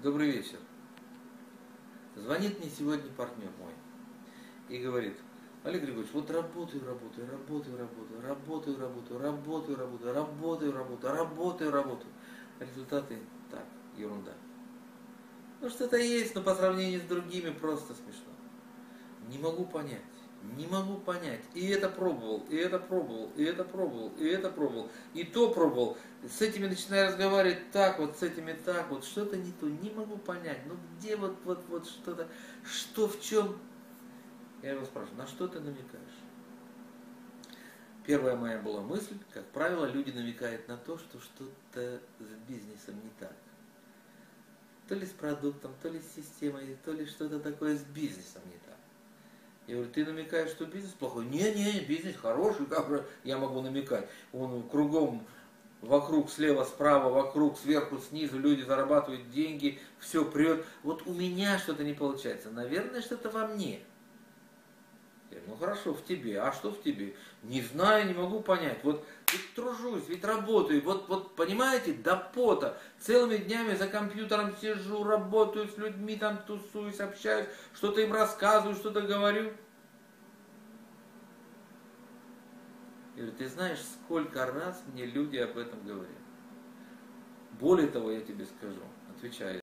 Добрый вечер. Звонит мне сегодня партнер мой и говорит, Олег Григорьевич, вот работаю, работаю, работаю, работаю, работаю, работаю, работаю, работаю, работаю, работаю, работаю, работаю. Результаты так, ерунда. Ну что-то есть, но по сравнению с другими просто смешно. Не могу понять. Не могу понять. И это пробовал, и это пробовал, и это пробовал, и это пробовал, и то пробовал. С этими начинаю разговаривать так, вот с этими так, вот что-то не то, не могу понять. Ну где вот, вот, вот что-то, что в чем? Я его спрашиваю, на что ты намекаешь? Первая моя была мысль, как правило, люди намекают на то, что что-то с бизнесом не так. То ли с продуктом, то ли с системой, то ли что-то такое с бизнесом не так. Я говорю, ты намекаешь, что бизнес плохой? Не, не, бизнес хороший, как же я могу намекать? Он кругом, вокруг, слева, справа, вокруг, сверху, снизу, люди зарабатывают деньги, все прет. Вот у меня что-то не получается. Наверное, что-то во мне. Я говорю, ну хорошо, в тебе. А что в тебе? Не знаю, не могу понять. Вот ведь тружусь, ведь работаю. Вот, вот понимаете, до пота. Целыми днями за компьютером сижу, работаю с людьми, там тусуюсь, общаюсь, что-то им рассказываю, что-то говорю. Я говорю, ты знаешь, сколько раз мне люди об этом говорят. Более того, я тебе скажу, отвечаю